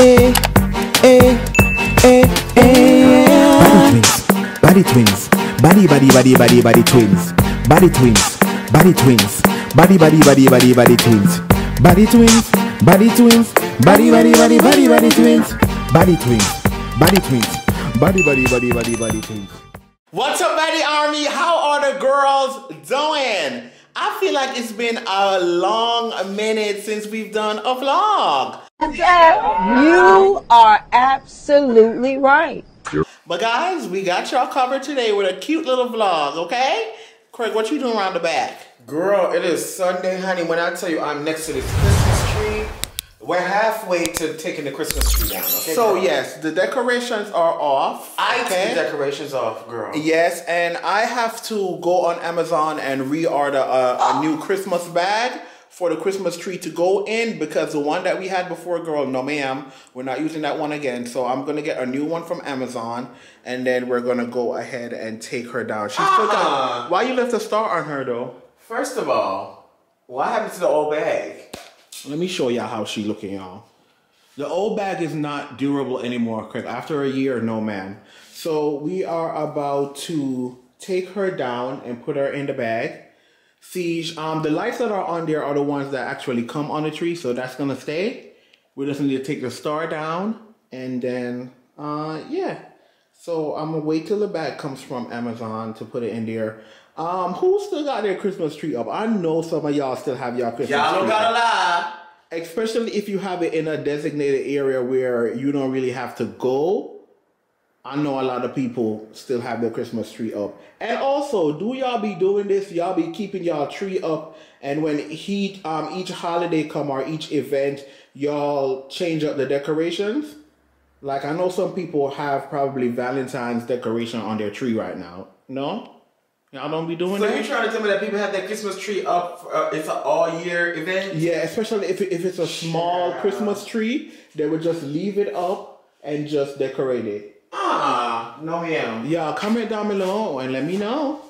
eh, eh, eh, eh. Body twins, body twins, body, body, body, body, body twins, body twins, body twins, body, body, body, body, body twins, body twins, body twins, body, body, body, body, body twins, body twins, body twins, body, body, body, body, body twins. What's up, Baddie Army? How are the girls doing? I feel like it's been a long minute since we've done a vlog. You are absolutely right. But guys, we got y'all covered today with a cute little vlog, okay? Craig, what you doing around the back? Girl, it is Sunday, honey. When I tell you I'm next to this Christmas tree, we're halfway to taking the Christmas tree down, okay? So girl? yes, the decorations are off. I okay? took the decorations off, girl. Yes, and I have to go on Amazon and reorder a, a ah! new Christmas bag for the Christmas tree to go in because the one that we had before, girl, no ma'am, we're not using that one again. So I'm gonna get a new one from Amazon, and then we're gonna go ahead and take her down. She's still got. Uh-uh. Why you left a star on her though? First of all, what happened to the old bag? Let me show y'all how she looking, y'all. The old bag is not durable anymore, Craig. After a year, no ma'am. So we are about to take her down and put her in the bag. See, um, the lights that are on there are the ones that actually come on the tree, so that's gonna stay. We just need to take the star down, and then, uh, yeah. So I'm gonna wait till the bag comes from Amazon to put it in there. Um, who still got their Christmas tree up? I know some of y'all still have y'all Christmas Y'all don't tree up gotta lie. especially if you have it in a designated area where you don't really have to go. I know a lot of people still have their Christmas tree up. And also, do y'all be doing this? Y'all be keeping y'all tree up and when heat um each holiday come or each event, y'all change up the decorations? Like I know some people have probably Valentine's decoration on their tree right now. No? Y'all don't be doing So that? So you trying to tell me that people have their Christmas tree up? Uh, it's an all year event. Yeah, especially if, if it's a small Sure. Christmas tree, they would just leave it up and just decorate it. Ah, no ma'am. Y'all comment down below and let me know.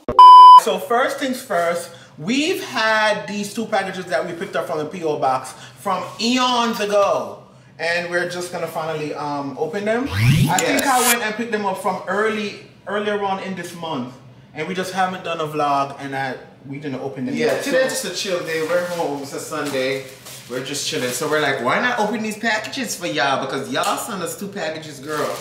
So first things first, we've had these two packages that we picked up from the PO box from eons ago. And we're just gonna finally um, open them. I think I went and picked them up from early earlier on in this month. And we just haven't done a vlog and I we didn't open them Yeah, yet. today's So- just a chill day. We're home. It's a Sunday. We're just chilling. So we're like, why not open these packages for y'all? Because y'all sent us two packages, girl.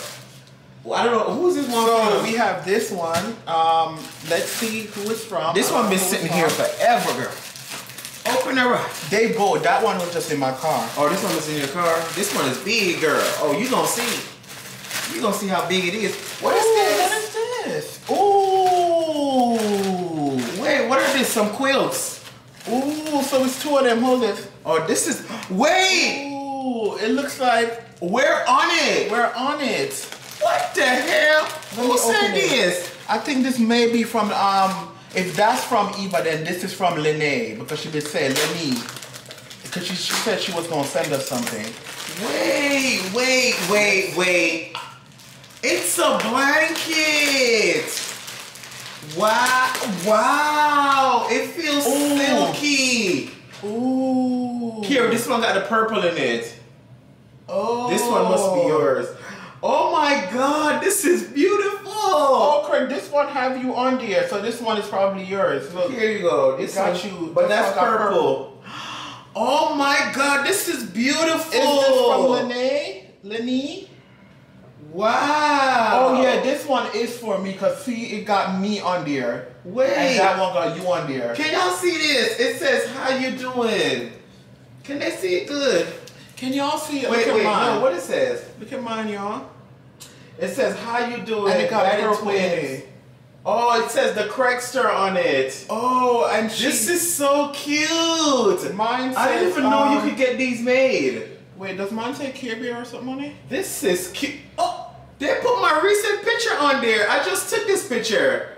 Well, I don't know who's this one So from. we have this one. Um, let's see who it's from. This one been sitting here forever, girl. Open her up. They both. That one was just in my car. Oh, this one was in your car. This one is big, girl. Oh, you gonna see. You gonna see how big it is. What is Ooh, this? What is this? Ooh. Wait, what are this? Some quilts. Ooh. So it's two of them. Hold it. Oh, this is. Wait, Ooh. It looks like we're on it. we're on it. What the hell? Who said this? I think this may be from um. If that's from Eva, then this is from Lene because she did say Lenny. Because she, she said she was gonna send us something. Wait, wait, wait, wait. It's a blanket. Wow, wow. It feels Ooh. silky. Ooh. Here, this one got the purple in it. Oh. This one must be oh. yours. Oh my god, this is beautiful. Oh, Craig, this one have you on there, so this one is probably yours. Look, Here you go. This got one- you- But that's got purple. Oh my god, this is beautiful. Is this from Lene? Lenny? Wow. Oh yeah, this one is for me because see, it got me on there, Wait. and that one got you on there. Can y'all see this? It says, how you doing? Can they see it good? Can y'all see it? Wait, Look at wait, mine. no, what it says? Look at mine, y'all. It says, how you doing? And it got Daddy purple in twins. it. Oh, it says the Craigster on it. Oh, and she, This is so cute. mine. Says, I didn't even know um, you could get these made. Wait, does mine say Care or something on it? This is cute. Oh, they put my recent picture on there. I just took this picture.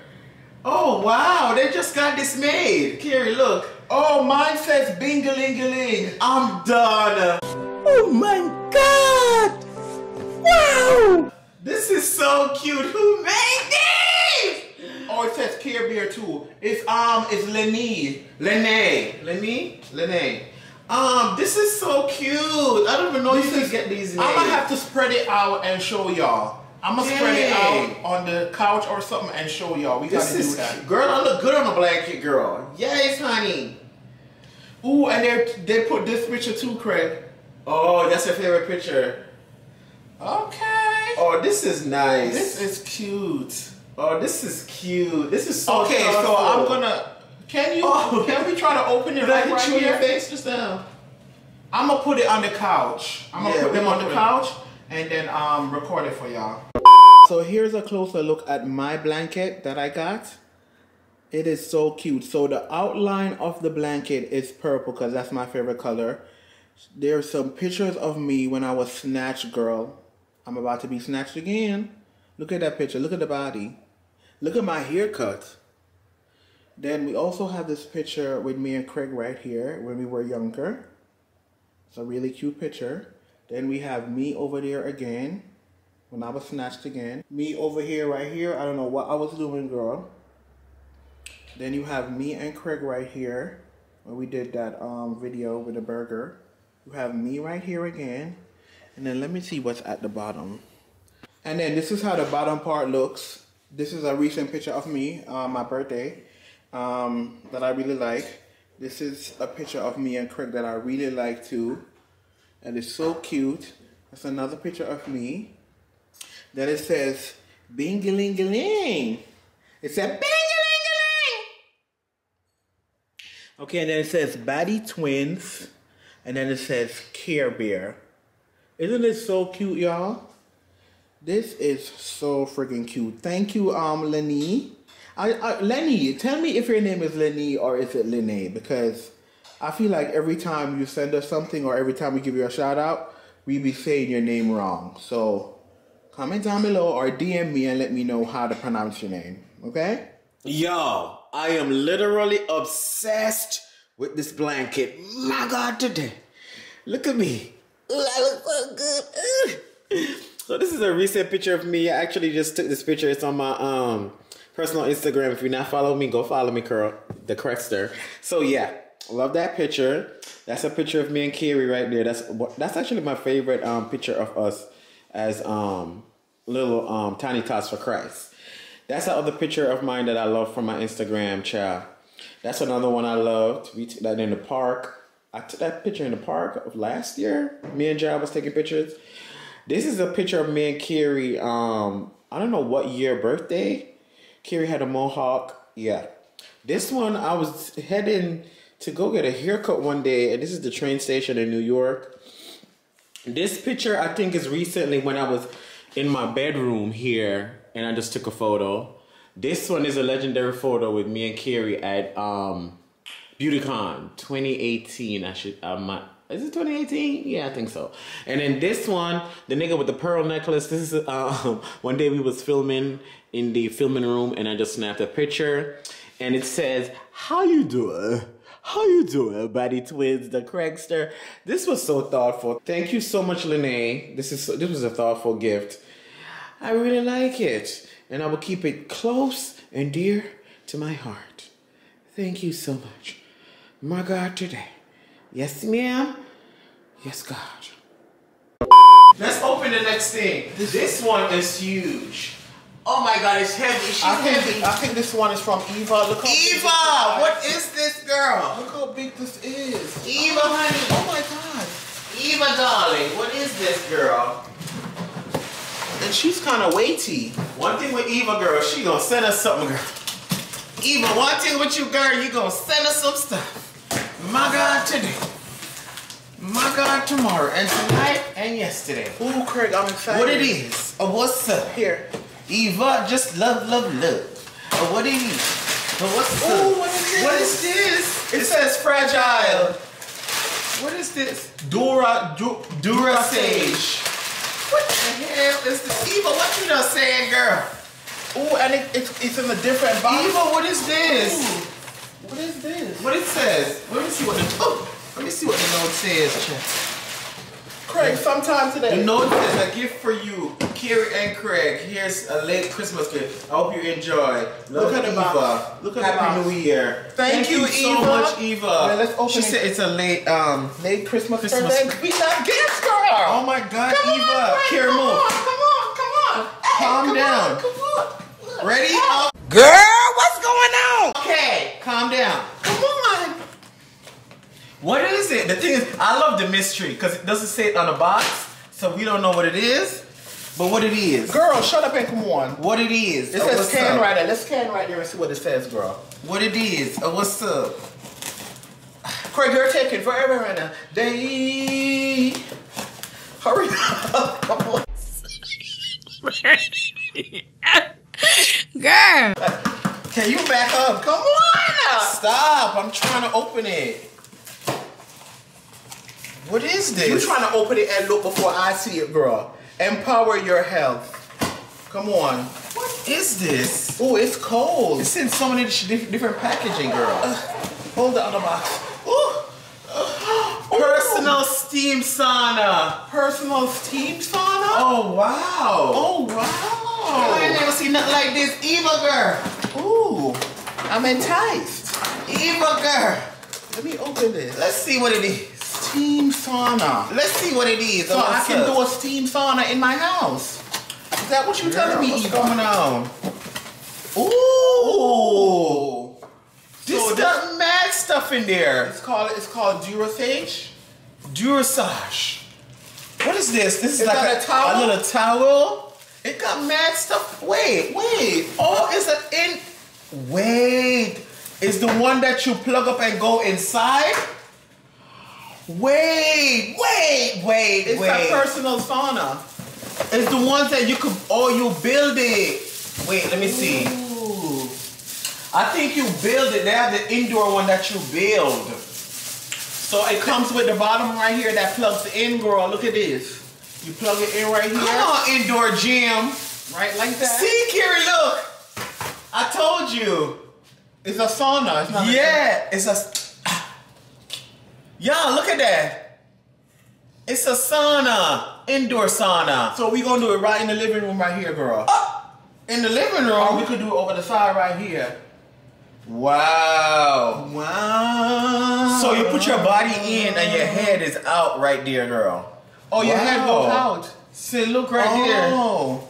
Oh, wow. They just got this made. Carrie, look. Oh, mine says Bingalingaling. I'm done. Oh my god! Wow! This is so cute. Who made this? Oh, it says Care Bear too. It's um, it's Lenny. Lene. Lene? Lene. Um, this is so cute. I don't even know you can get these. I'm gonna have to spread it out and show y'all. I'm gonna spread it out on the couch or something and show y'all. We This gotta do that. girl. I look good on a blanket, girl. Yes, honey. Ooh, and they they put this picture too, Craig. Oh, that's your favorite picture. Okay. Oh, this is nice. This is cute. oh, this is cute. This is so. Okay, so. I'm gonna. Can you? Oh. Can we try to open it right, right in your here? face just now? I'm gonna put it on the couch. I'm gonna Yeah, put them on the it- couch and then um record it for y'all. So here's a closer look at my blanket that I got. It is so cute. So the outline of the blanket is purple because that's my favorite color. There's some pictures of me when I was Snatch girl. I'm about to be snatched again. Look at that picture. Look at the body. Look at my haircut. Then we also have this picture with me and Craig right here when we were younger. It's a really cute picture. Then we have me over there again when I was snatched again. Me over here, right here. I don't know what I was doing, girl. Then you have me and Craig right here when we did that um, video with the burger. You have me right here again. And then let me see what's at the bottom. And then this is how the bottom part looks. This is a recent picture of me on my birthday um, that I really like. This is a picture of me and Craig that I really like too. And it's so cute. That's another picture of me. Then it says, Bingalingaling. It said, Bingalingaling. Okay, and then it says, Baddie Twins. And then it says, Care Bear. Isn't it so cute, y'all? This is so freaking cute. Thank you, um, Lenny. I, I, Lenny, tell me if your name is Lenny or is it Lene because I feel like every time you send us something or every time we give you a shout out, we be saying your name wrong. So comment down below or DM me and let me know how to pronounce your name. Okay? Y'all, I am literally obsessed with this blanket. My God, today. Look at me. Ooh, I look so good. So this is a recent picture of me. I actually just took this picture. It's on my um personal Instagram. If you're not following me, go follow me, girl. The Craigster. So yeah, love that picture. That's a picture of me and Carrie right there. That's that's actually my favorite um picture of us as um little um tiny tots for Christ. That's the other picture of mine that I love from my Instagram, child. That's another one I loved. We took that in the park. I took that picture in the park of last year. Me and John was taking pictures. This is a picture of me and Kiri. Um, I don't know what year birthday. Kiri had a mohawk. Yeah. This one I was heading to go get a haircut one day, and this is the train station in New York. This picture I think is recently when I was in my bedroom here, and I just took a photo. This one is a legendary photo with me and Kiri at um, BeautyCon 2018. I should might is it 2018? Yeah, I think so. And then this one, the nigga with the pearl necklace. This is um, one day we was filming in the filming room, and I just snapped a picture, and it says, "How you doing? How you doing, Baddie Twins, the Craigster?" This was so thoughtful. Thank you so much, Lene. This is this was a thoughtful gift. I really like it, and I will keep it close and dear to my heart. Thank you so much, my God, today. Yes, ma'am. Yes, God. Let's open the next thing. This one is huge. Oh my God, it's heavy. She's I think, heavy. I think this one is from Eva. Look Eva, what is this girl? Look how big this is. Eva, oh, honey. Oh my God. Eva, darling, what is this girl? And she's kind of weighty. One thing with Eva, girl, she gonna send us something, girl. Eva, one thing with you, girl, you gonna send us some stuff. My God, today. My God, tomorrow, and tonight, and yesterday. Ooh, Craig, I'm excited. What it is? Or what's up? Here. Eva, just love, love, love. Or what it is? Or what's up? Ooh, what is this? What is this? It says fragile. What is this? Dura, du, Dura Sage. What the hell is this? Eva, what you done saying, girl? Ooh, and it, it's, it's in a different box. Eva, what is this? Ooh, what is this? What it says? Let me see what the oh, let me see what the note says. Craig, sometime today. The note is a gift for you, Carrie and Craig. Here's a late Christmas gift. I hope you enjoy. Love Look at the Eva. box. Look at Happy. New Year. Thank you, so Eva. much, Eva. Yeah, let's open she it. said it's a late um. Late Christmas, Christmas. We got gifts, girl. Oh my God, Come Eva. on, Craig, Carrie, come move. on, come on, come on. Hey, Calm come down. On, come on. Ready? Oh, Girl, what's going on? Okay, calm down. Come on. What is it? The thing is, I love the mystery because it doesn't say it on the box, so we don't know what it is. But what it is, Girl, shut up and come on. what it is. It says what's scan up? right there. Let's scan right there and see what it says, girl. What it is. Uh, what's up? Craig, you're taking forever right now. Day. Hurry up. Come on. Girl. Can you back up? Come on. Stop! I'm trying to open it. What is this? You're trying to open it and look before I see it, girl. Empower your health. Come on. What is this? Oh, it's cold. It's in so many different packaging, girl. Hold the other box. Ooh. Personal steam sauna. Personal steam sauna? Oh wow. Oh, I ain't never seen nothing like this. Eva girl. Ooh. I'm enticed. Eva girl. Let me open this. Let's see what it is. Steam sauna. Let's see what it is. So I can do a steam sauna in my house. Is that what you're telling me, What's Eva? going on? Ooh. This So got mad stuff in there. It's called it's called Durasage. Durasage. What is this? This is Is like that a towel? a little towel. It got mad stuff. Wait, wait. Oh, is an in. Wait. Is the one that you plug up and go inside? Wait, wait, wait, It's wait. a personal sauna. it's the ones that you could. Oh, you build it. Wait, let me see. Ooh. I think you build it. They have the indoor one that you build. So it comes with the bottom right here that plugs in, girl. Look at this. You plug it in right here. Come on, indoor gym. Right like that. See, Kiri, look. I told you. It's a sauna. It's not a- Yeah, it's a. Y'all, look at that. It's a sauna, indoor sauna. so we gonna do it right in the living room right here, girl. Uh. In the living room? Or we could do it over the side right here. Wow. Wow. So you put your body in and your head is out right there, girl. Oh, your head goes Wow. out. See, look right there. Oh.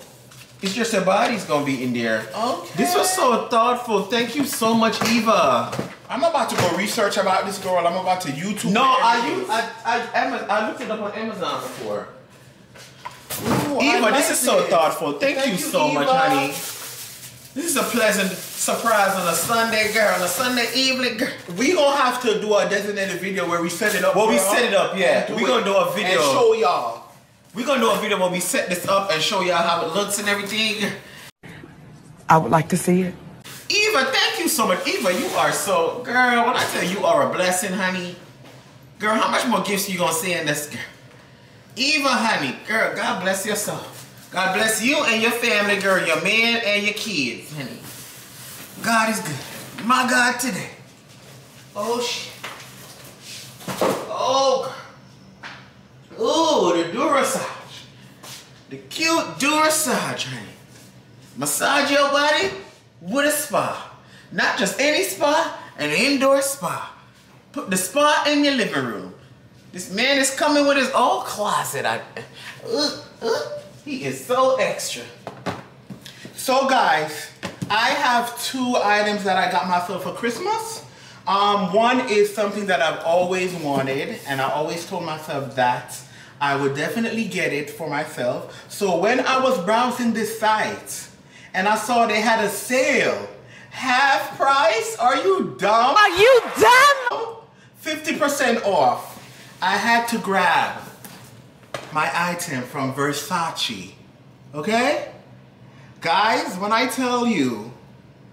It's just your body's gonna be in there. Okay. This was so thoughtful. Thank you so much, Eva. I'm about to go research about this girl. I'm about to YouTube. No, I use I I, I looked it up on Amazon before. Ooh, Eva, like this is so thoughtful. Thank, Thank you, you, so much, honey. This is a pleasant surprise on a Sunday, girl. On a Sunday evening, girl. We gonna have to do a designated video where we set it up. Well, we set it up, yeah. and We it gonna do a video. and show y'all. We're gonna do a video where we set this up and show y'all how it looks and everything. I would like to see it. Eva, thank you so much. Eva, you are so girl. When I tell you, you are a blessing, honey. Girl, how much more gifts you gonna send this girl? Eva, honey, girl, God bless your soul. God bless you and your family, girl, your man and your kids, honey. God is good. My God today. Oh shit. Oh. Ooh, the Durasage. The cute Durasage, honey. Massage your body with a spa. Not just any spa, an indoor spa. Put the spa in your living room. This man is coming with his own closet. I, uh, uh, he is so extra. So guys, I have two items that I got myself for Christmas. Um, one is something that I've always wanted, and I always told myself that I would definitely get it for myself. So when I was browsing this site, and I saw they had a sale, half price, are you dumb? Are you dumb? 50% off. I had to grab my item from Versace. Okay? Guys, when I tell you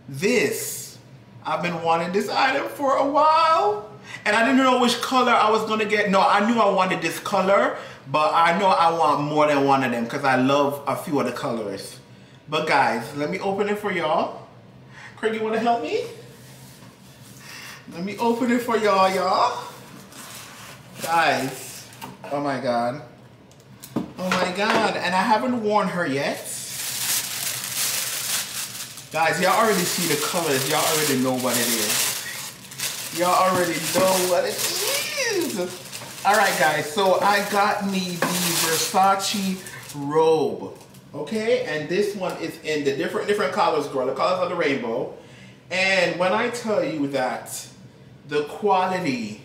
this, I've been wanting this item for a while. And I didn't know which color I was gonna get. No, I knew I wanted this color, but I know I want more than one of them because I love a few of the colors. But guys, let me open it for y'all. Craig, you wanna help me? Let me open it for y'all, y'all. Guys, oh my God. Oh my god, and I haven't worn her yet. Guys, y'all already see the colors. Y'all already know what it is. Y'all already know what it is. Alright guys, so I got me the Versace robe. Okay, and this one is in the different different colors, girl. The colors of the rainbow. And when I tell you that the quality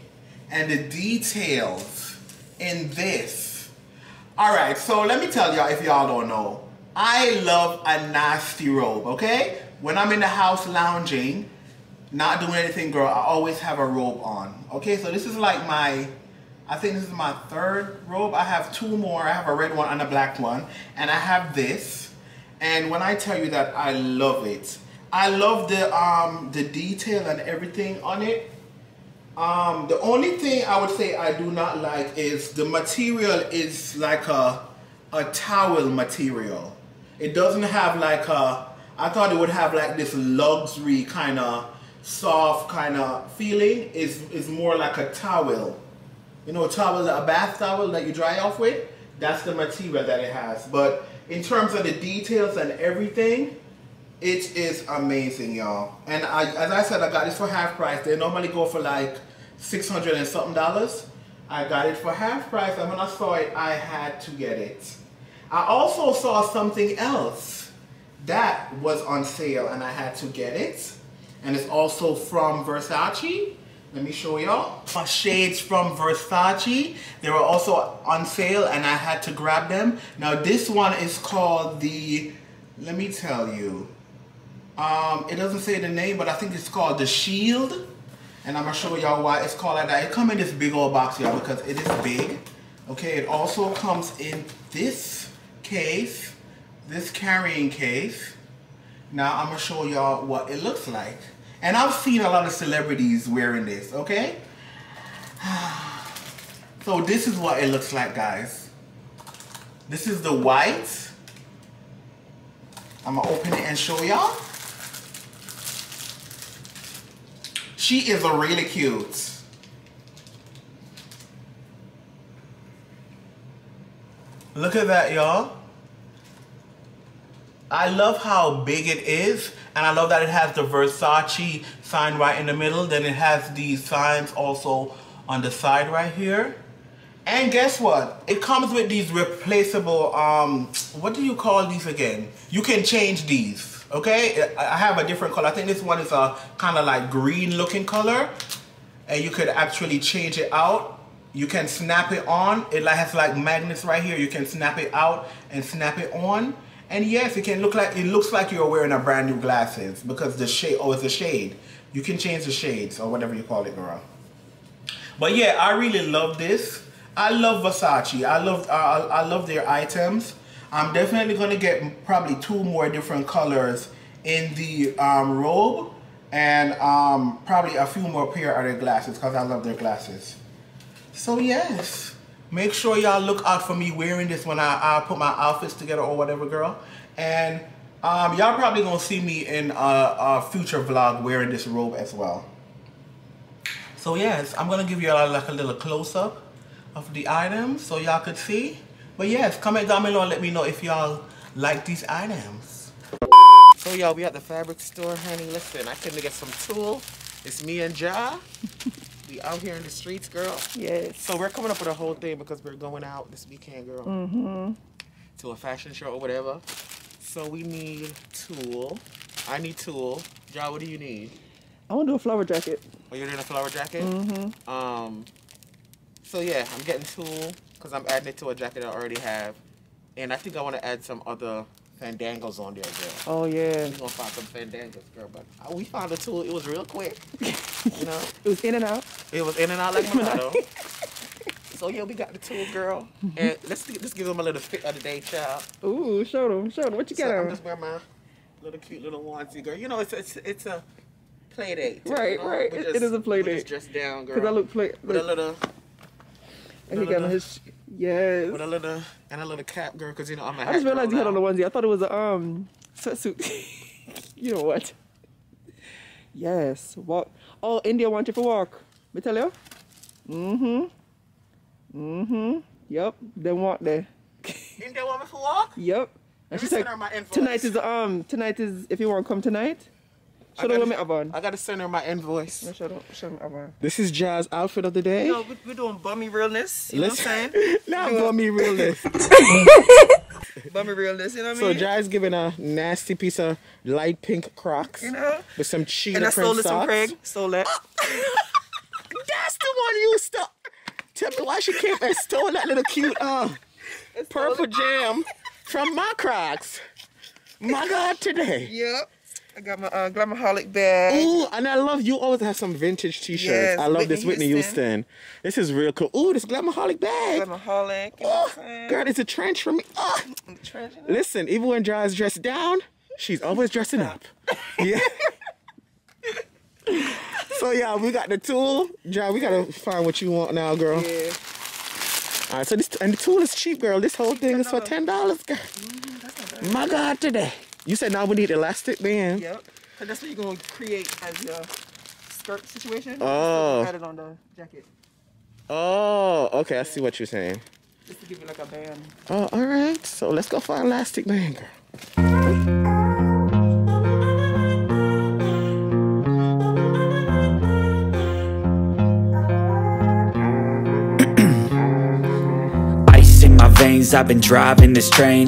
and the details in this. Alright, so let me tell y'all if y'all don't know. I love a nasty robe, okay? When I'm in the house lounging, not doing anything, girl, I always have a robe on. Okay, so this is like my, I think this is my third robe. I have two more. I have a red one and a black one. And I have this. And when I tell you that I love it, I love the um the detail and everything on it. Um, the only thing I would say I do not like is the material is like a a towel material. It doesn't have like a. I thought it would have like this luxury kind of soft kind of feeling. Is is more like a towel. You know, a towel, a bath towel that you dry off with. That's the material that it has. But in terms of the details and everything, it is amazing, y'all. And I, as I said, I got this for half price. They normally go for like 600 and something dollars. I got it for half price, and when I saw it, I had to get it. I also saw something else that was on sale, and I had to get it. And it's also from Versace. Let me show y'all. Shades from Versace. They were also on sale, and I had to grab them. Now, this one is called the, let me tell you. Um, it doesn't say the name, but I think it's called the Shield. And I'm gonna show y'all why it's called like that. It come in this big old box, y'all, because it is big. Okay, it also comes in this case, this carrying case. Now I'm gonna show y'all what it looks like. And I've seen a lot of celebrities wearing this, okay? So this is what it looks like, guys. This is the white. I'm gonna open it and show y'all. She is really cute. Look at that, y'all. I love how big it is, and I love that it has the Versace sign right in the middle. Then it has these signs also on the side right here. And guess what? It comes with these replaceable, um, what do you call these again? You can change these, okay? I have a different color. I think this one is a kind of like green looking color. And you could actually change it out. You can snap it on. It has like magnets right here. You can snap it out and snap it on. And yes, it can look like, it looks like you're wearing a brand new glasses because the shade, oh, it's a shade. You can change the shades or whatever you call it, girl. But yeah, I really love this. I love Versace. I love uh, I love their items. I'm definitely gonna get probably two more different colors in the um, robe and um, probably a few more pair of their glasses because I love their glasses. So yes, make sure y'all look out for me wearing this when I, I put my outfits together or whatever, girl. And um, y'all probably gonna see me in a, a future vlog wearing this robe as well. So yes, I'm gonna give you all like a little close up of the items so y'all could see. But yes, comment down below and let me know if y'all like these items. So y'all, we at the fabric store, honey. Listen, I came to get some tulle. It's me and Ja. we out here in the streets, girl. Yes. So we're coming up with a whole thing because we're going out this weekend, girl. Mm-hmm. To a fashion show or whatever. So we need tulle. I need tulle. Ja, what do you need? I want to do a flower jacket. Oh, you're doing a flower jacket? Mm-hmm. Um, so yeah, I'm getting tulle because I'm adding it to a jacket I already have. And I think I want to add some other fandangos on there, girl. Oh yeah. We're gonna find some fandangos, girl. But we found a tool. It was real quick. you know, It was in and out. it was in and out like Monado. so yeah, we got the tool, girl. Mm-hmm. And let's let's give them a little fit of the day, child. Ooh, show them, show them. What you So got I'm just wearing my little cute little onesie, girl. You know, it's it's it's a play date. Right, you know? right. We It- is a play we date. Just dressed down, girl. Cause I look play. with a little and he got on his. Yes. with a little and a little cap, girl, because you know I'm a I just realized you had on the one. onesie. I thought it was a um sweatsuit. you know what? Yes. Walk. Oh, India want you for walk. Me tell you. Mm-hmm. Mm-hmm. Yep. They want there. coming for walk? Yep. And she said her my tonight is um tonight is if you want to come tonight. Show them what me have on. I gotta send her my invoice. Show them show them have on. This is Jazz outfit of the day. No, we, we're doing bummy realness. You know what I'm saying? Not bummy realness. Bummy realness. You know what I mean? So mean? Jazz giving a nasty piece of light pink Crocs you know. with some cheetah And I print stole this from socks. Craig. Stole that. That's the one you stole. Tell me why she came and stole that little cute uh, purple jam from my Crocs. My God, today. Yep. I got my uh, Glamaholic bag. Ooh, and I love you always have some vintage t-shirts. Yes, I love Whitney this Whitney Houston. Houston. This is real cool. Ooh, this Glamaholic bag. Glamaholic. Oh, what I'm saying? girl, it's a trench for me. Oh. Trench. Listen, even when Jazz dressed down, she's always dressing up. Yeah. so yeah, we got the tool. Jazz, we gotta find what you want now, girl. Yeah. All right, so this and the tool is cheap, girl. This whole thing is for ten dollars, girl. My God, today. You said now we need elastic band. Yep. Cause that's what you're gonna create as your skirt situation. Oh. Add it on the jacket. Oh, okay. I see what you're saying. Just to give you like a band. Oh, all right. So let's go find elastic band, girl. Ice in my veins, I've been driving this train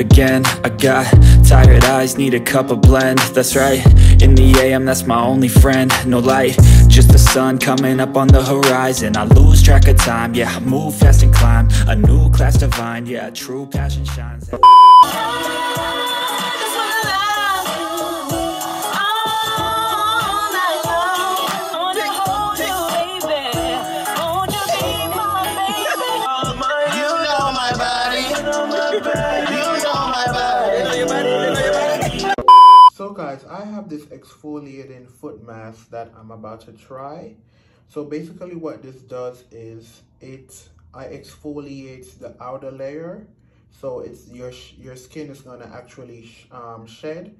again. I got tired eyes, need a cup of blend. That's right, in the a.m. that's my only friend. No light, just the sun coming up on the horizon. I lose track of time, yeah, I move fast and climb. A new class divine, yeah, true passion shines that I'm about to try. So basically what this does is it I exfoliates the outer layer. So it's your your skin is gonna actually sh- um, shed.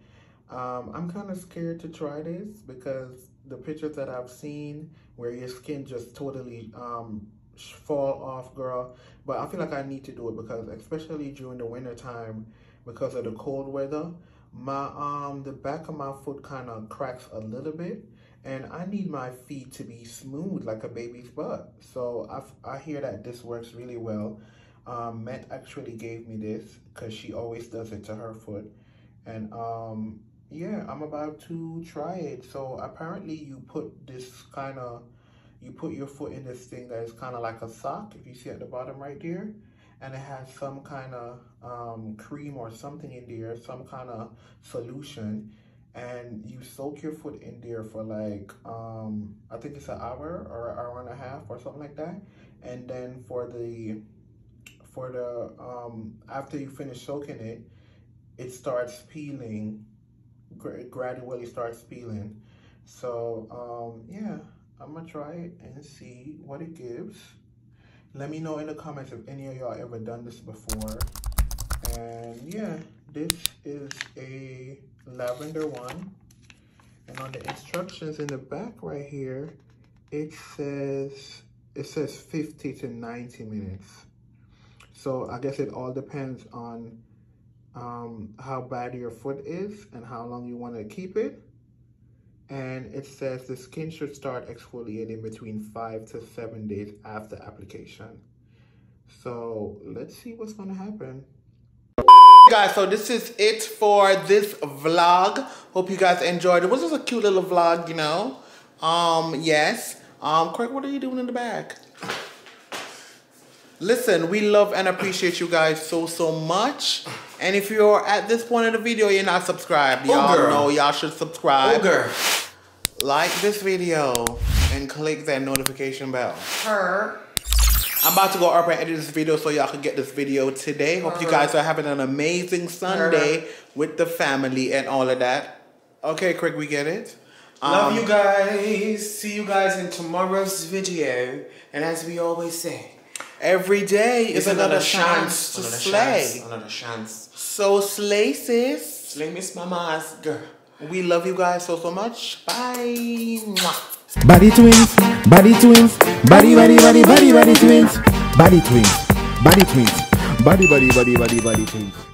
Um, I'm kind of scared to try this because the pictures that I've seen where your skin just totally um, fall off, girl. But I feel like I need to do it because especially during the winter time because of the cold weather my um the back of my foot kind of cracks a little bit and i need my feet to be smooth like a baby's butt. So i i hear that this works really well. Um met actually gave me this because she always does it to her foot. And um yeah i'm about to try it. So apparently you put this kind of you put your foot in this thing that is kind of like a sock if you see at the bottom right there and it has some kind of um, cream or something in there, some kind of solution, and you soak your foot in there for like um, I think it's an hour or an hour and a half or something like that, and then for the for the um, after you finish soaking it, it starts peeling, gra- gradually starts peeling. So um, yeah, I'm gonna try it and see what it gives. Let me know in the comments if any of y'all ever done this before. And yeah, this is a lavender one. And on the instructions in the back right here, it says it says 50 to 90 minutes. So I guess it all depends on um, how bad your foot is and how long you want to keep it. And it says the skin should start exfoliating between five to seven days after application. So let's see what's gonna happen. Guys, so this is it for this vlog. Hope you guys enjoyed it. Was just a cute little vlog, you know. Um, yes. Um, Craig, what are you doing in the back? Listen, we love and appreciate you guys so, so much. And if you're at this point in the video, you're not subscribed, y'all girl. know y'all should subscribe. Ogre. Like this video and click that notification bell. Her. I'm about to go up and edit this video so y'all can get this video today. Hope you guys are having an amazing Sunday with the family and all of that. Okay, Craig, we get it. Love Um, you guys. See you guys in tomorrow's video. And as we always say, Every day is it's another, chance, to another slay. chance, another chance. So slay, sis. Slay Miss Mama's girl. We love you guys so, so much. Bye. Body twins, body twins, body, body, body, body, body twins, body twins, body twins, body, body, body, body, body twins.